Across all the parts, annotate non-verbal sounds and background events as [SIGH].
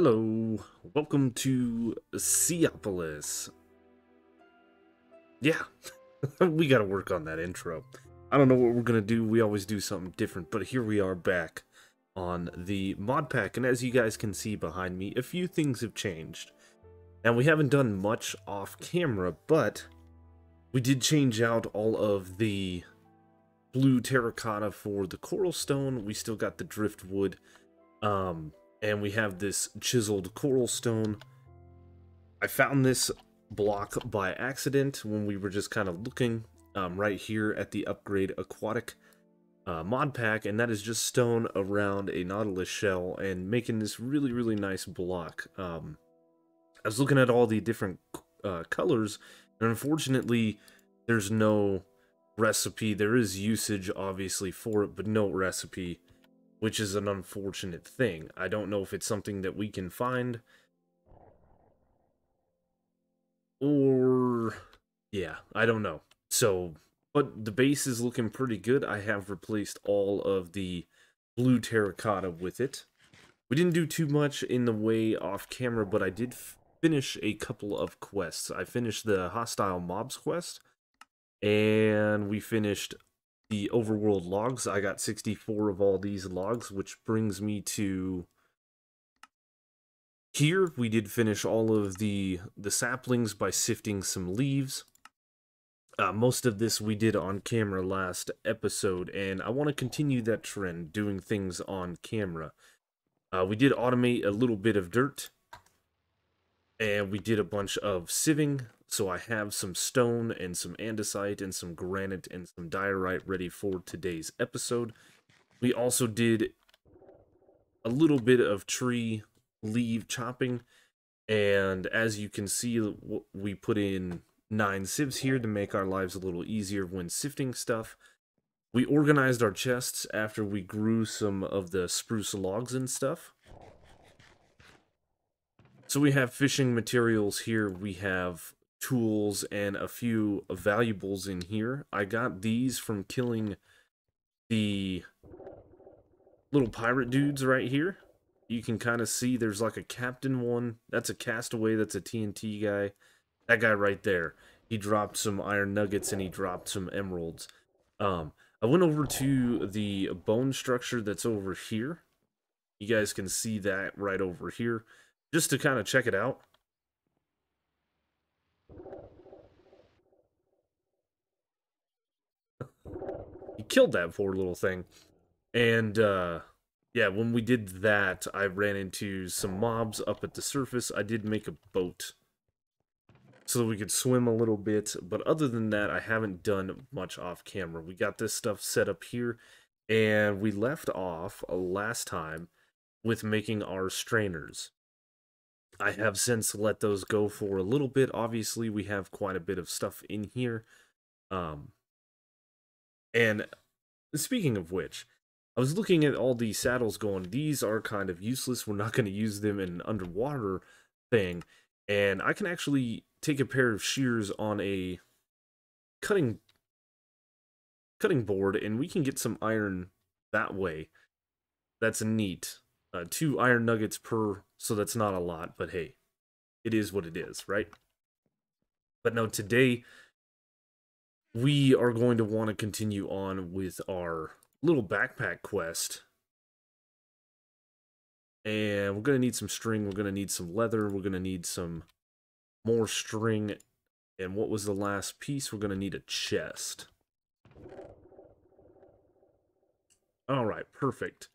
Hello, welcome to Seaopolis. Yeah, [LAUGHS] we gotta work on that intro. I don't know what we're gonna do, we always do something different, but here we are back on the mod pack, and as you guys can see behind me, a few things have changed. And we haven't done much off camera, but we did change out all of the blue terracotta for the coral stone. We still got the driftwood. Um, and we have this chiseled coral stone. I found this block by accident when we were just kind of looking um, right here at the upgrade aquatic uh, mod pack, and that is just stone around a nautilus shell and making this really, really nice block. Um, I was looking at all the different uh, colors, and unfortunately, there's no recipe. There is usage, obviously, for it, but no recipe, which is an unfortunate thing. I don't know if it's something that we can find, or... Yeah, I don't know. So, but the base is looking pretty good. I have replaced all of the blue terracotta with it. We didn't do too much in the way off camera, but I did finish a couple of quests. I finished the Hostile Mobs quest, and we finished the Overworld logs. I got 64 of all these logs, which brings me to here. We did finish all of the, the saplings by sifting some leaves. Uh, most of this we did on camera last episode, and I want to continue that trend, doing things on camera. Uh, we did automate a little bit of dirt, and we did a bunch of sieving, so I have some stone and some andesite and some granite and some diorite ready for today's episode. We also did a little bit of tree leaf chopping, and as you can see, we put in nine sieves here to make our lives a little easier when sifting stuff. We organized our chests after we grew some of the spruce logs and stuff. So we have fishing materials here, we have tools and a few valuables in here. I got these from killing the little pirate dudes right here. You can kind of see there's like a captain one. That's a castaway, that's a TNT guy. That guy right there. He dropped some iron nuggets and he dropped some emeralds. Um, I went over to the bone structure that's over here. You guys can see that right over here just to kind of check it out. [LAUGHS] he killed that poor little thing. And uh, yeah, when we did that, I ran into some mobs up at the surface. I did make a boat so that we could swim a little bit. But other than that, I haven't done much off camera. We got this stuff set up here, and we left off last time with making our strainers. I have since let those go for a little bit. Obviously, we have quite a bit of stuff in here. Um, and speaking of which, I was looking at all these saddles going, these are kind of useless. We're not going to use them in an underwater thing. And I can actually take a pair of shears on a cutting cutting board and we can get some iron that way. That's neat. Uh, two iron nuggets per, so that's not a lot, but hey, it is what it is, right? But now today we are going to want to continue on with our little backpack quest. And we're going to need some string, we're going to need some leather, we're going to need some more string. And what was the last piece? We're going to need a chest. All right, perfect.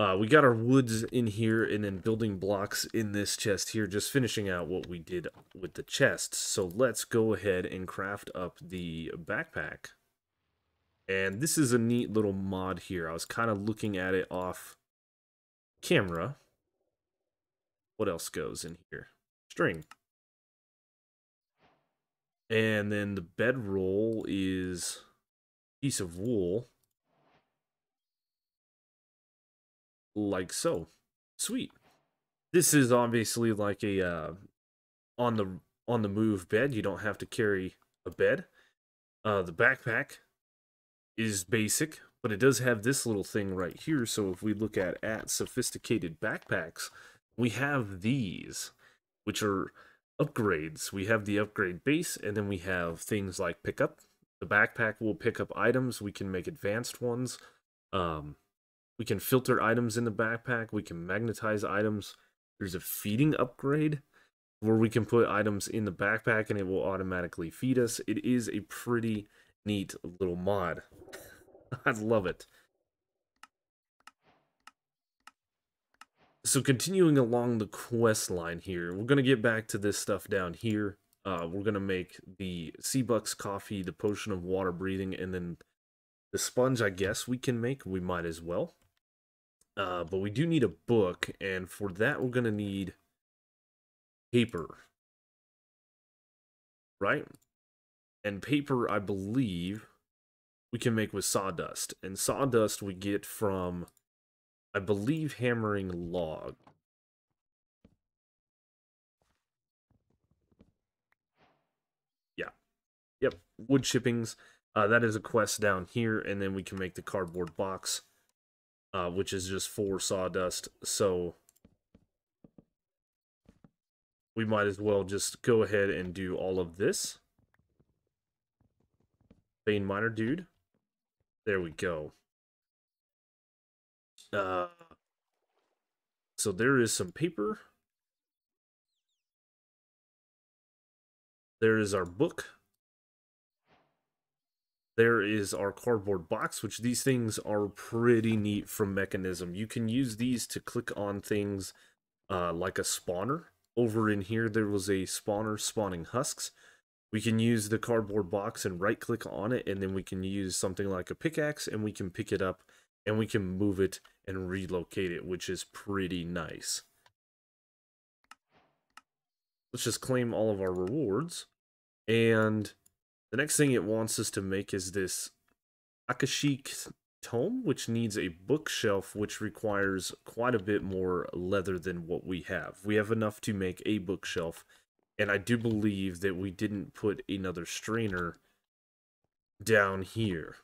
Uh, we got our woods in here and then building blocks in this chest here, just finishing out what we did with the chests. So let's go ahead and craft up the backpack. And this is a neat little mod here. I was kind of looking at it off camera. What else goes in here? String. And then the bedroll is piece of wool. Like so. Sweet. This is obviously like a uh, on the on the move bed. You don't have to carry a bed. Uh, the backpack is basic, but it does have this little thing right here. So if we look at at sophisticated backpacks, we have these, which are upgrades. We have the upgrade base, and then we have things like pickup. The backpack will pick up items. We can make advanced ones. Um, we can filter items in the backpack. We can magnetize items. There's a feeding upgrade where we can put items in the backpack and it will automatically feed us. It is a pretty neat little mod. [LAUGHS] I love it. So continuing along the quest line here, we're going to get back to this stuff down here. Uh, we're going to make the Seabucks coffee, the potion of water breathing, and then the sponge, I guess we can make. We might as well. Uh, but we do need a book, and for that we're going to need paper. Right? And paper, I believe, we can make with sawdust. And sawdust we get from, I believe, hammering log. Yeah. Yep. Wood chippings. Uh, that is a quest down here. And then we can make the cardboard box, uh, which is just four sawdust. So we might as well just go ahead and do all of this. Vein miner dude. There we go. Uh, so there is some paper. There is our book. There is our cardboard box, which these things are pretty neat from Mekanism. You can use these to click on things uh, like a spawner. Over in here, there was a spawner spawning husks. We can use the cardboard box and right click on it and then we can use something like a pickaxe and we can pick it up and we can move it and relocate it, which is pretty nice. Let's just claim all of our rewards. And the next thing it wants us to make is this Akashic tome, which needs a bookshelf, which requires quite a bit more leather than what we have. We have enough to make a bookshelf, and I do believe that we didn't put another strainer down here.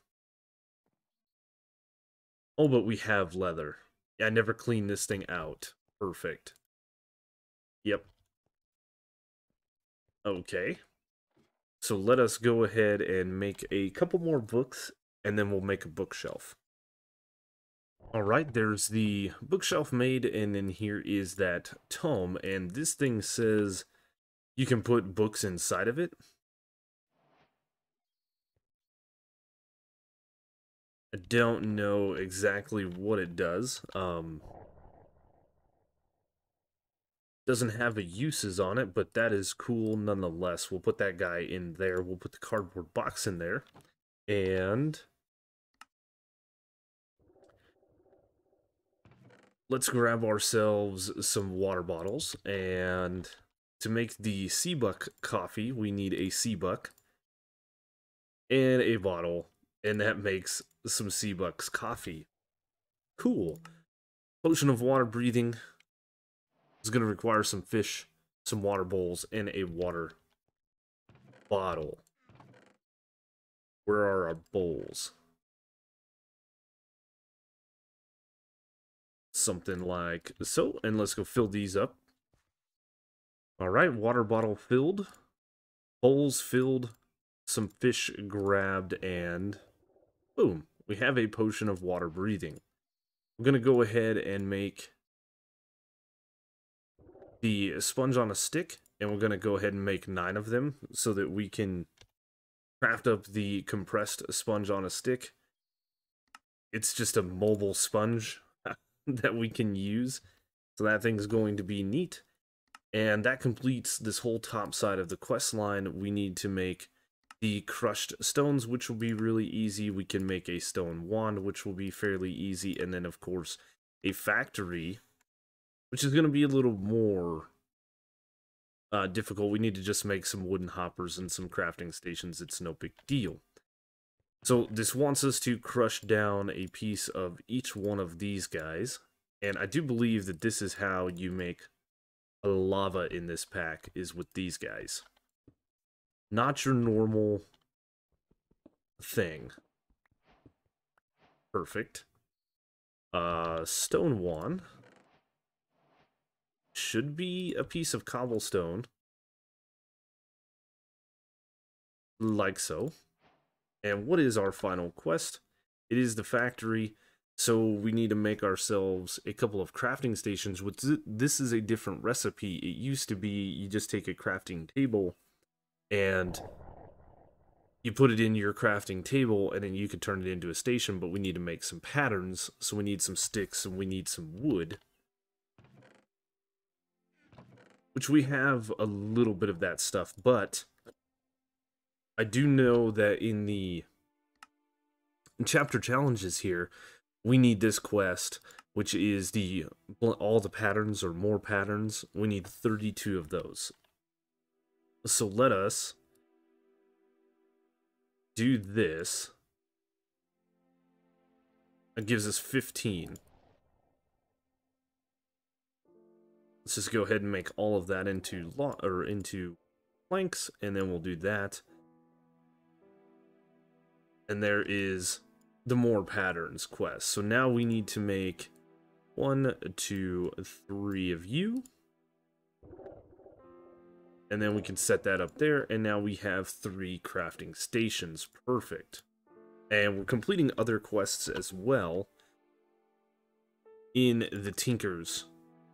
Oh, but we have leather. I never cleaned this thing out. Perfect. Yep. Okay. So let us go ahead and make a couple more books, and then we'll make a bookshelf. Alright, there's the bookshelf made, and then here is that tome, and this thing says you can put books inside of it. I don't know exactly what it does. Um, doesn't have a uses on it, but that is cool nonetheless. We'll put that guy in there. We'll put the cardboard box in there. And let's grab ourselves some water bottles and to make the Seabuck coffee, we need a Seabuck and a bottle, and that makes some Seabucks coffee. Cool. Potion of water breathing is going to require some fish, some water bowls, and a water bottle. Where are our bowls? Something like so, and let's go fill these up. All right, water bottle filled, bowls filled, some fish grabbed, and boom, we have a potion of water breathing. I'm going to go ahead and make the sponge on a stick, and we're going to go ahead and make nine of them so that we can craft up the compressed sponge on a stick. It's just a mobile sponge [LAUGHS] that we can use. So that thing's going to be neat. And that completes this whole top side of the quest line. We need to make the crushed stones, which will be really easy. We can make a stone wand, which will be fairly easy. And then, of course, a factory, which is going to be a little more uh, difficult. We need to just make some wooden hoppers and some crafting stations. It's no big deal. So this wants us to crush down a piece of each one of these guys. And I do believe that this is how you make a lava in this pack is with these guys. Not your normal thing. Perfect. Uh, stone wand should be a piece of cobblestone. Like so. And what is our final quest? It is the factory. So we need to make ourselves a couple of crafting stations. Which this is a different recipe. It used to be you just take a crafting table and you put it in your crafting table and then you could turn it into a station, but we need to make some patterns. So we need some sticks and we need some wood. Which we have a little bit of that stuff, but I do know that in the chapter challenges here, we need this quest, which is the all the patterns or more patterns. We need 32 of those. So let us do this. It gives us 15. Let's just go ahead and make all of that into or into planks, and then we'll do that. And there is the more patterns quest. So now we need to make one, two, three of you. And then we can set that up there. And now we have three crafting stations. Perfect. And we're completing other quests as well in the Tinkers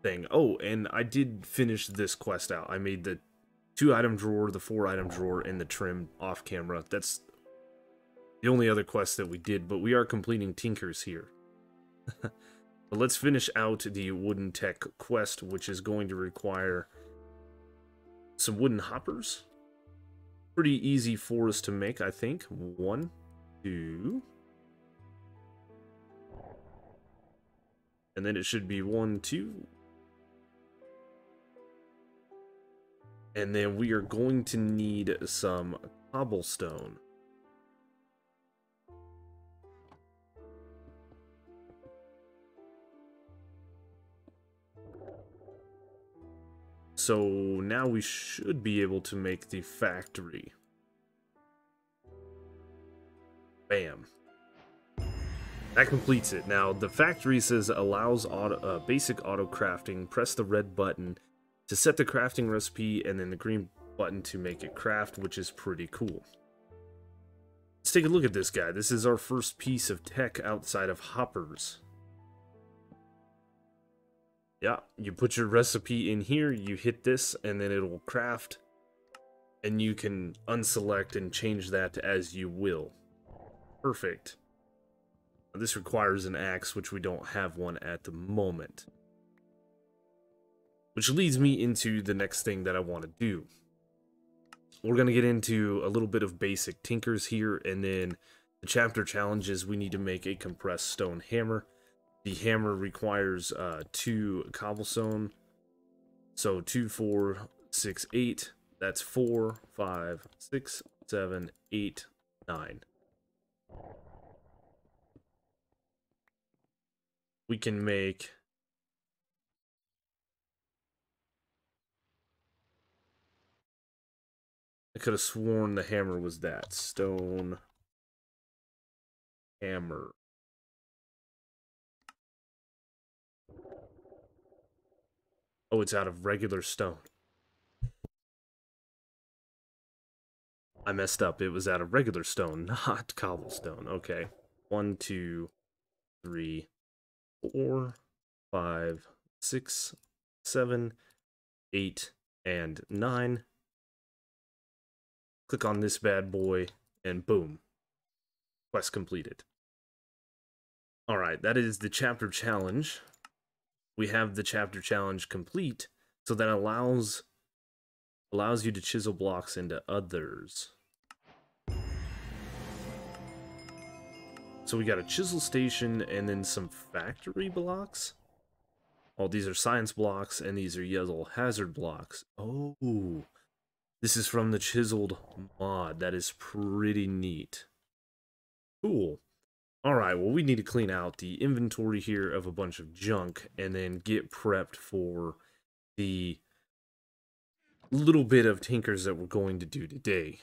thing. Oh, and I did finish this quest out. I made the two item drawer, the four item drawer, and the trim off camera. That's the only other quest that we did, but we are completing Tinkers here. [LAUGHS] but let's finish out the wooden tech quest, which is going to require some wooden hoppers. Pretty easy for us to make, I think. One, two. And then it should be one, two. And then we are going to need some cobblestone. So now we should be able to make the factory. Bam. That completes it. Now, the factory says allows auto, uh, basic auto crafting. Press the red button to set the crafting recipe and then the green button to make it craft, which is pretty cool. Let's take a look at this guy. This is our first piece of tech outside of hoppers. Yeah, you put your recipe in here, you hit this, and then it'll craft. And you can unselect and change that as you will. Perfect. This requires an axe, which we don't have one at the moment. Which leads me into the next thing that I want to do. We're going to get into a little bit of basic tinkers here, and then the chapter challenge is we need to make a compressed stone hammer. The hammer requires uh, two cobblestone. So two, four, six, eight. That's four, five, six, seven, eight, nine. We can make I could have sworn the hammer was that. Stone hammer. Oh, it's out of regular stone. I messed up. It was out of regular stone, [LAUGHS] not cobblestone. Okay. One, two, three, four, five, six, seven, eight, and nine. Click on this bad boy, and boom. Quest completed. Alright, that is the chapter challenge we have the chapter challenge complete, so that allows allows you to chisel blocks into others. So we got a chisel station and then some factory blocks. Oh, these are science blocks and these are yellow hazard blocks. Oh, this is from the chiseled mod. That is pretty neat. Cool. Alright, well we need to clean out the inventory here of a bunch of junk and then get prepped for the little bit of tinkers that we're going to do today.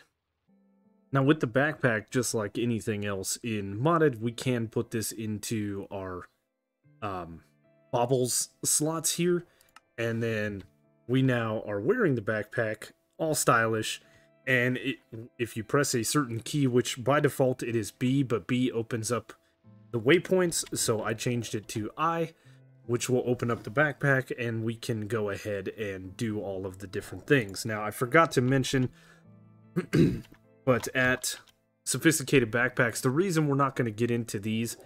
Now with the backpack, just like anything else in modded, we can put this into our um, baubles slots here. And then we now are wearing the backpack, all stylish. And it, if you press a certain key, which by default it is B, but B opens up the waypoints. So I changed it to I, which will open up the backpack and we can go ahead and do all of the different things. Now I forgot to mention [CLEARS THROAT] But at sophisticated backpacks, the reason we're not going to get into these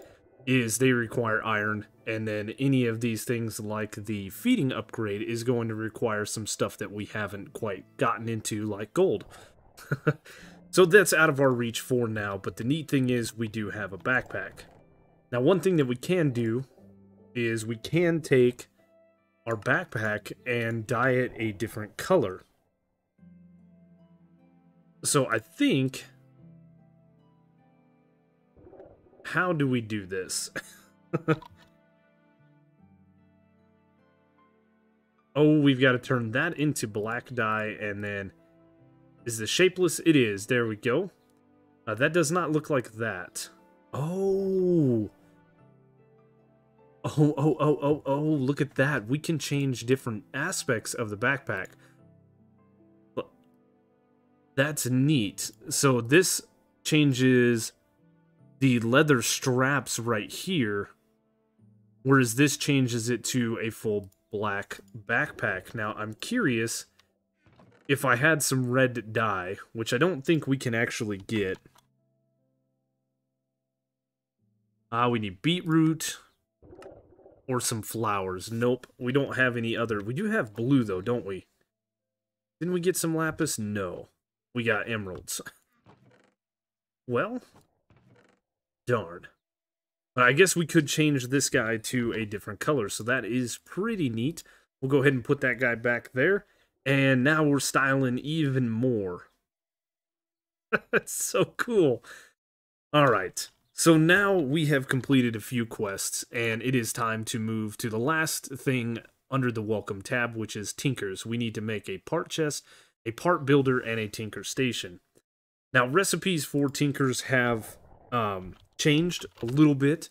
is they require iron, and then any of these things like the feeding upgrade is going to require some stuff that we haven't quite gotten into, like gold. [LAUGHS] so that's out of our reach for now, but the neat thing is we do have a backpack. Now, one thing that we can do is we can take our backpack and dye it a different color. So I think... How do we do this? [LAUGHS] oh, we've got to turn that into black dye and then... Is the shapeless? It is. There we go. Uh, that does not look like that. Oh... Oh, oh, oh, oh, oh, look at that. We can change different aspects of the backpack. That's neat. So this changes the leather straps right here, whereas this changes it to a full black backpack. Now, I'm curious if I had some red dye, which I don't think we can actually get. Ah, uh, we need beetroot or some flowers. Nope, we don't have any other. We do have blue, though, don't we? Didn't we get some lapis? No we got emeralds. [LAUGHS] Well, darn. I guess we could change this guy to a different color, so that is pretty neat. We'll go ahead and put that guy back there. And now we're styling even more. [LAUGHS] That's so cool. All right. So now we have completed a few quests, and it is time to move to the last thing under the Welcome tab, which is Tinkers. We need to make a part chest a part builder, and a tinker station. Now, recipes for tinkers have um, changed a little bit.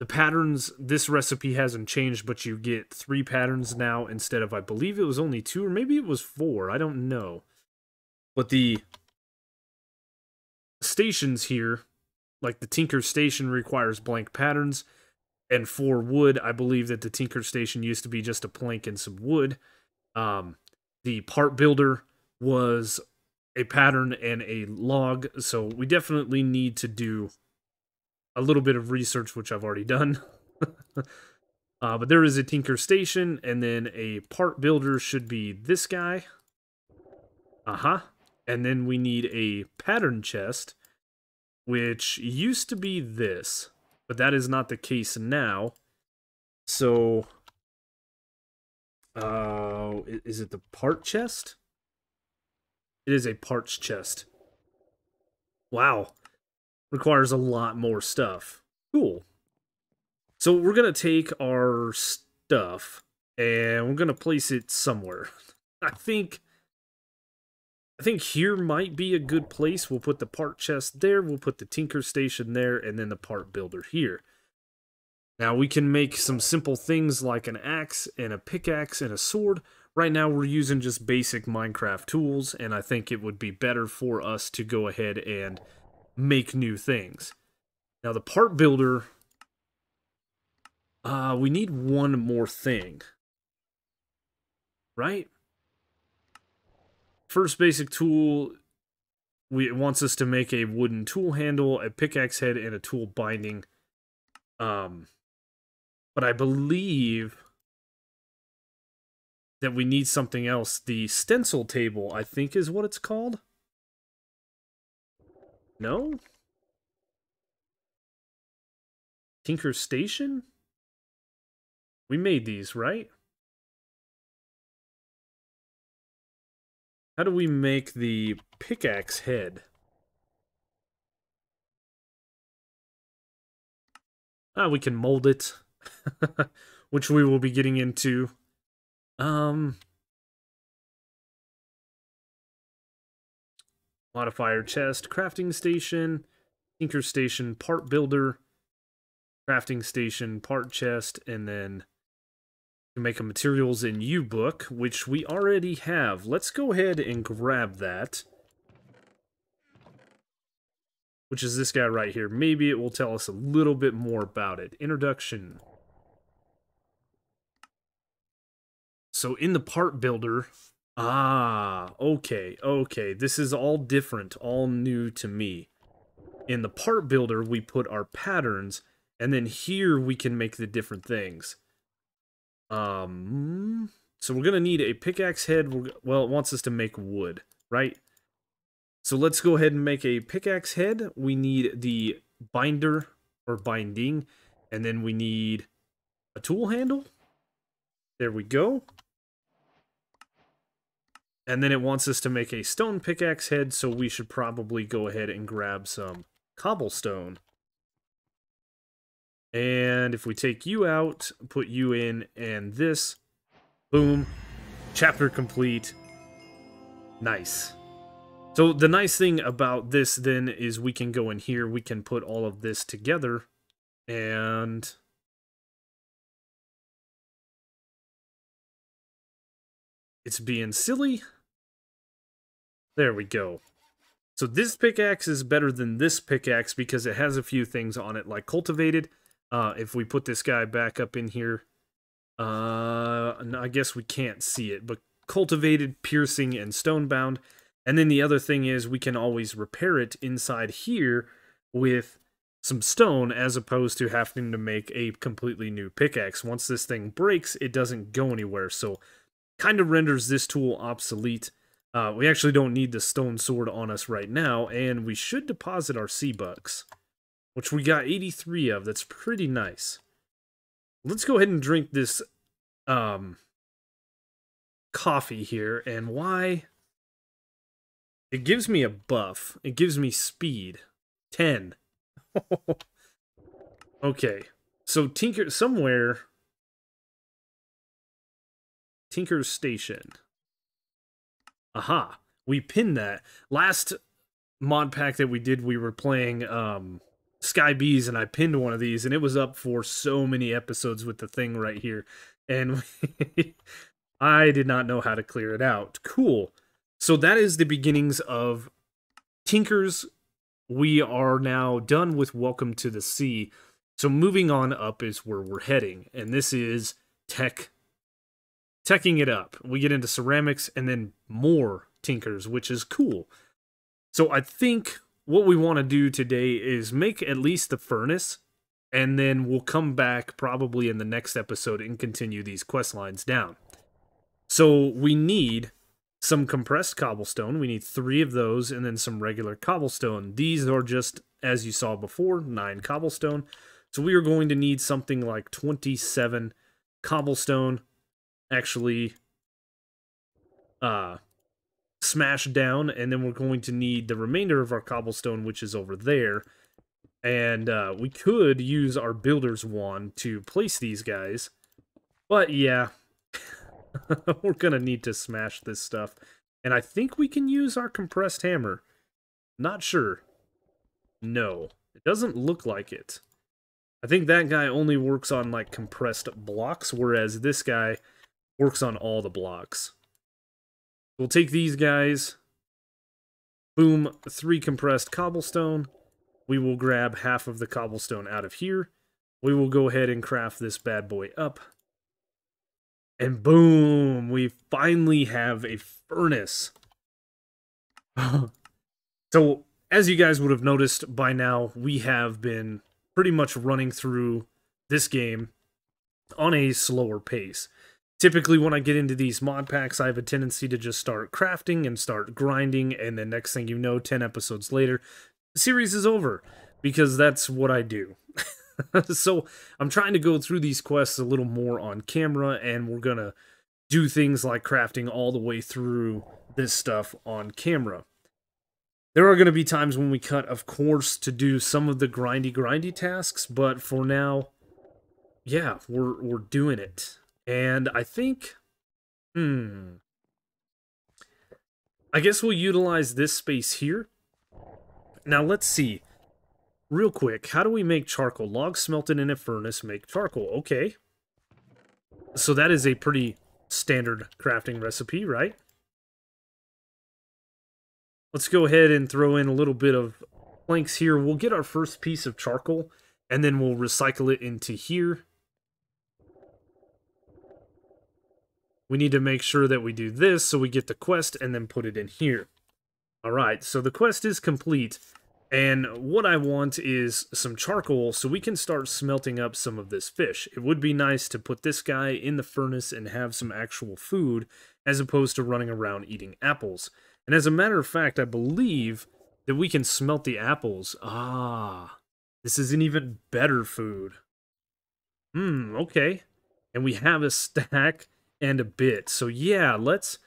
The patterns, this recipe hasn't changed, but you get three patterns now instead of, I believe it was only two, or maybe it was four. I don't know. But the stations here, like the Tinker Station requires blank patterns, and for wood, I believe that the Tinker Station used to be just a plank and some wood. Um, the part builder was a pattern and a log, so we definitely need to do a little bit of research, which I've already done. [LAUGHS] uh, but there is a Tinker Station, and then a part builder should be this guy. Uh-huh. And then we need a pattern chest, which used to be this, but that is not the case now. So, uh, is it the part chest? It is a parts chest. Wow. Requires a lot more stuff. Cool. So we're going to take our stuff and we're going to place it somewhere. [LAUGHS] I think I think here might be a good place. We'll put the part chest there, we'll put the tinker station there, and then the part builder here. Now we can make some simple things like an axe and a pickaxe and a sword, Right now we're using just basic Minecraft tools, and I think it would be better for us to go ahead and make new things. Now the part builder, uh, we need one more thing. Right? First basic tool, we, it wants us to make a wooden tool handle, a pickaxe head, and a tool binding. Um, but I believe that we need something else. The stencil table, I think, is what it's called. No? Tinker Station? We made these, right? How do we make the pickaxe head? Ah, we can mold it, [LAUGHS] which we will be getting into um. Modifier chest, crafting station, tinker station, part builder, crafting station, part chest, and then make a Materials and You book, which we already have. Let's go ahead and grab that. Which is this guy right here. Maybe it will tell us a little bit more about it. Introduction. So in the part builder, ah, okay, okay. This is all different, all new to me. In the part builder, we put our patterns, and then here we can make the different things. Um, so we're gonna need a pickaxe head. Well, it wants us to make wood, right? So let's go ahead and make a pickaxe head. We need the binder or binding, and then we need a tool handle. There we go. And then it wants us to make a stone pickaxe head, so we should probably go ahead and grab some cobblestone. And if we take you out, put you in, and this, boom, chapter complete. Nice. So the nice thing about this then is we can go in here, we can put all of this together, and... It's being silly. There we go. So this pickaxe is better than this pickaxe because it has a few things on it, like cultivated, uh, if we put this guy back up in here, uh, I guess we can't see it, but cultivated, piercing, and stonebound. And then the other thing is we can always repair it inside here with some stone as opposed to having to make a completely new pickaxe. Once this thing breaks, it doesn't go anywhere. So kind of renders this tool obsolete. Uh, we actually don't need the stone sword on us right now, and we should deposit our sea bucks which we got 83 of. That's pretty nice. Let's go ahead and drink this um, coffee here. And why? It gives me a buff. It gives me speed. 10. [LAUGHS] okay. So Tinker somewhere Tinker's Station. Aha. We pinned that. Last mod pack that we did, we were playing um Sky Bees and I pinned one of these and it was up for so many episodes with the thing right here. And [LAUGHS] I did not know how to clear it out. Cool. So that is the beginnings of Tinkers. We are now done with Welcome to the Sea. So moving on up is where we're heading. And this is tech teching it up. We get into ceramics and then more tinkers, which is cool. So I think what we want to do today is make at least the furnace, and then we'll come back probably in the next episode and continue these quest lines down. So we need some compressed cobblestone. We need three of those, and then some regular cobblestone. These are just, as you saw before, nine cobblestone. So we are going to need something like 27 cobblestone. Actually, uh, smash down, and then we're going to need the remainder of our cobblestone, which is over there. And uh, we could use our builder's wand to place these guys. But yeah, [LAUGHS] we're going to need to smash this stuff. And I think we can use our compressed hammer. Not sure. No, it doesn't look like it. I think that guy only works on like compressed blocks, whereas this guy works on all the blocks. We'll take these guys. Boom, three compressed cobblestone. We will grab half of the cobblestone out of here. We will go ahead and craft this bad boy up. And boom, we finally have a furnace. [LAUGHS] so, as you guys would have noticed by now, we have been pretty much running through this game on a slower pace typically when I get into these mod packs, I have a tendency to just start crafting and start grinding, and then next thing you know, 10 episodes later, the series is over because that's what I do. [LAUGHS] so I'm trying to go through these quests a little more on camera, and we're gonna do things like crafting all the way through this stuff on camera. There are going to be times when we cut, of course, to do some of the grindy, grindy tasks, but for now, yeah, we're we're doing it. And I think, hmm, I guess we'll utilize this space here. Now let's see. Real quick, how do we make charcoal? Logs smelted in a furnace make charcoal. Okay. So that is a pretty standard crafting recipe, right? Let's go ahead and throw in a little bit of planks here. We'll get our first piece of charcoal, and then we'll recycle it into here. We need to make sure that we do this so we get the quest and then put it in here. Alright, so the quest is complete. And what I want is some charcoal so we can start smelting up some of this fish. It would be nice to put this guy in the furnace and have some actual food as opposed to running around eating apples. And as a matter of fact, I believe that we can smelt the apples. Ah, this is an even better food. Hmm, okay. And we have a stack and a bit. So yeah, let's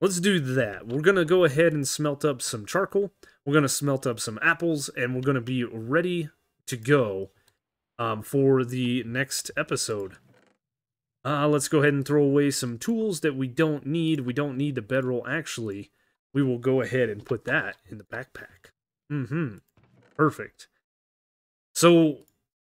let's do that. We're going to go ahead and smelt up some charcoal. We're going to smelt up some apples and we're going to be ready to go um, for the next episode. Uh, let's go ahead and throw away some tools that we don't need. We don't need the bedroll actually. We will go ahead and put that in the backpack. Mm-hmm. Perfect. So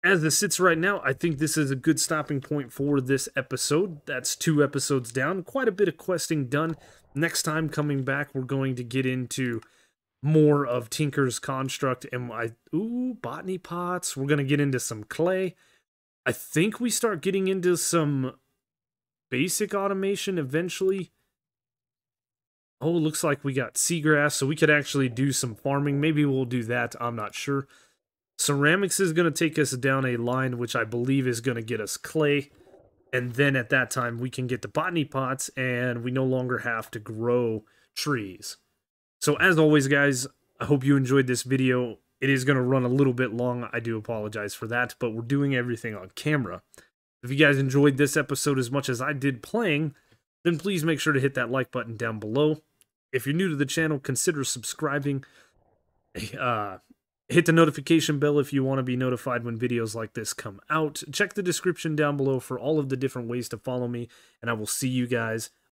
as it sits right now, I think this is a good stopping point for this episode. That's two episodes down. Quite a bit of questing done. Next time coming back, we're going to get into more of Tinker's construct and I ooh, botany pots. We're gonna get into some clay. I think we start getting into some basic automation eventually. Oh, looks like we got seagrass, so we could actually do some farming. Maybe we'll do that. I'm not sure. Ceramics is going to take us down a line which I believe is going to get us clay. And then at that time, we can get the botany pots and we no longer have to grow trees. So as always, guys, I hope you enjoyed this video. It is going to run a little bit long. I do apologize for that, but we're doing everything on camera. If you guys enjoyed this episode as much as I did playing, then please make sure to hit that like button down below. If you're new to the channel, consider subscribing. [LAUGHS] Uh, Hit the notification bell if you want to be notified when videos like this come out. Check the description down below for all of the different ways to follow me, and I will see you guys